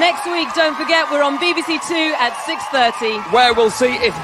Next week, don't forget, we're on BBC Two at 6.30. Where we'll see if